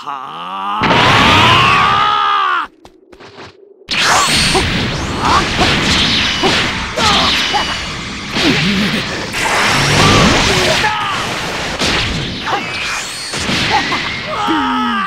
はあ。